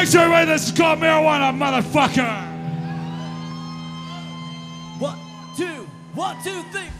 Thanks everybody. This is called marijuana, motherfucker. One, two, one, two, three.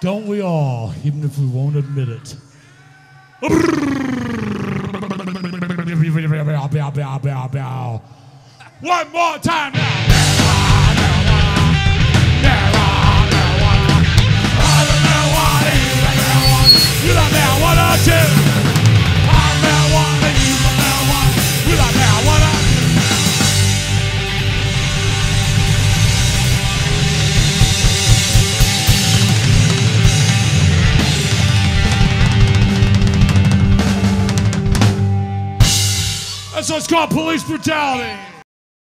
Don't we all, even if we won't admit it? One more time now. That's what's called police brutality.